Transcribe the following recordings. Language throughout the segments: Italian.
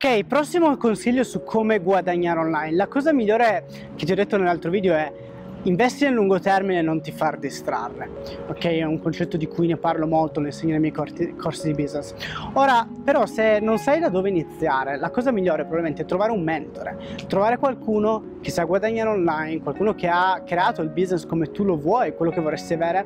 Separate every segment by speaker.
Speaker 1: Ok, prossimo consiglio su come guadagnare online. La cosa migliore che ti ho detto nell'altro video è Investi nel lungo termine e non ti far distrarre, ok? È un concetto di cui ne parlo molto, lo insegno nei miei corsi, corsi di business. Ora, però, se non sai da dove iniziare, la cosa migliore probabilmente è trovare un mentore, trovare qualcuno che sa guadagnare online, qualcuno che ha creato il business come tu lo vuoi, quello che vorresti avere,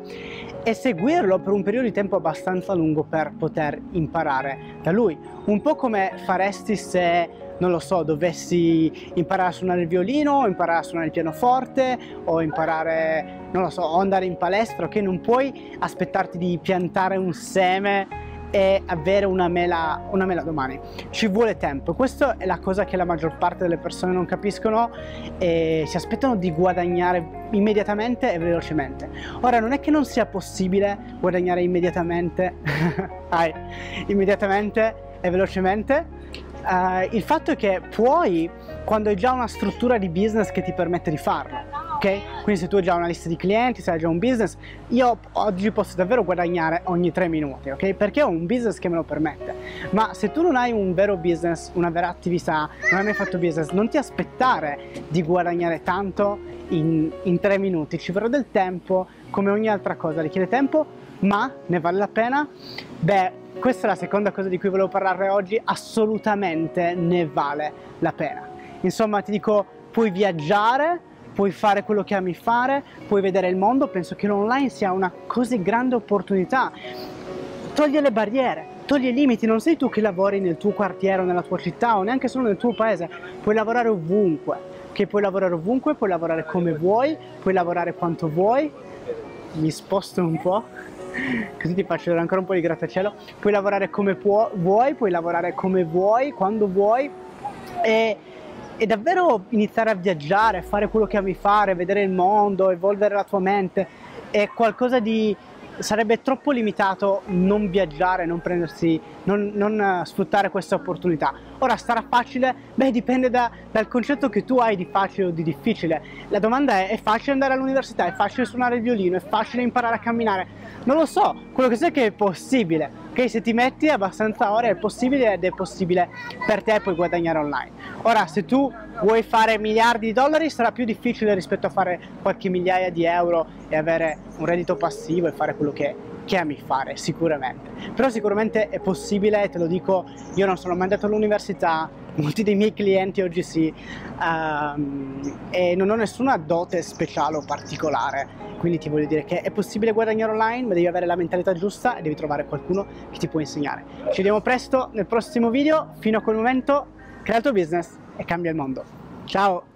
Speaker 1: e seguirlo per un periodo di tempo abbastanza lungo per poter imparare da lui. Un po' come faresti se non lo so, dovessi imparare a suonare il violino, imparare a suonare il pianoforte, o imparare, non lo so, o andare in palestra, ok? Non puoi aspettarti di piantare un seme e avere una mela, una mela domani. Ci vuole tempo. Questa è la cosa che la maggior parte delle persone non capiscono e si aspettano di guadagnare immediatamente e velocemente. Ora non è che non sia possibile guadagnare immediatamente, immediatamente e velocemente, Uh, il fatto è che puoi quando hai già una struttura di business che ti permette di farlo, ok? Quindi se tu hai già una lista di clienti, se hai già un business, io oggi posso davvero guadagnare ogni tre minuti, ok? Perché ho un business che me lo permette. Ma se tu non hai un vero business, una vera attività, non hai mai fatto business, non ti aspettare di guadagnare tanto in, in tre minuti, ci vorrà del tempo, come ogni altra cosa, richiede tempo, ma ne vale la pena? Beh, questa è la seconda cosa di cui volevo parlare oggi, assolutamente ne vale la pena. Insomma, ti dico, puoi viaggiare, puoi fare quello che ami fare, puoi vedere il mondo, penso che l'online sia una così grande opportunità. Toglie le barriere, toglie i limiti, non sei tu che lavori nel tuo quartiere o nella tua città o neanche solo nel tuo paese, puoi lavorare ovunque, che puoi lavorare ovunque, puoi lavorare come vuoi, puoi lavorare quanto vuoi, mi sposto un po', così ti faccio ancora un po' di grattacielo, puoi lavorare come può, vuoi, puoi lavorare come vuoi, quando vuoi. E, e davvero iniziare a viaggiare, fare quello che ami fare, vedere il mondo, evolvere la tua mente, è qualcosa di sarebbe troppo limitato non viaggiare, non prendersi, non, non uh, sfruttare questa opportunità. Ora sarà facile? Beh, dipende da, dal concetto che tu hai di facile o di difficile. La domanda è: è facile andare all'università? È facile suonare il violino? È facile imparare a camminare? Non lo so, quello che so è che è possibile. Ok, se ti metti abbastanza ore è possibile ed è possibile per te puoi guadagnare online. Ora, se tu vuoi fare miliardi di dollari sarà più difficile rispetto a fare qualche migliaia di euro e avere un reddito passivo e fare quello che, che ami fare, sicuramente. Però sicuramente è possibile, te lo dico, io non sono mai andato all'università, molti dei miei clienti oggi sì, um, e non ho nessuna dote speciale o particolare, quindi ti voglio dire che è possibile guadagnare online, ma devi avere la mentalità giusta e devi trovare qualcuno che ti può insegnare. Ci vediamo presto nel prossimo video, fino a quel momento crea il tuo business e cambia il mondo. Ciao!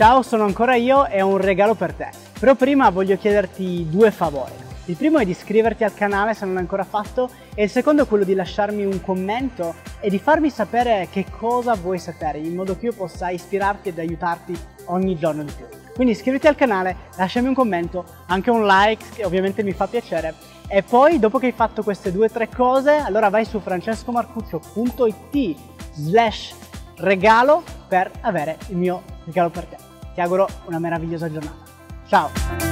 Speaker 1: Ciao, sono ancora io e ho un regalo per te. Però prima voglio chiederti due favori. Il primo è di iscriverti al canale se non l'hai ancora fatto e il secondo è quello di lasciarmi un commento e di farmi sapere che cosa vuoi sapere in modo che io possa ispirarti ed aiutarti ogni giorno di più. Quindi iscriviti al canale, lasciami un commento, anche un like che ovviamente mi fa piacere e poi dopo che hai fatto queste due o tre cose allora vai su francescomarcuccio.it slash regalo per avere il mio regalo per te. Ti auguro una meravigliosa giornata. Ciao!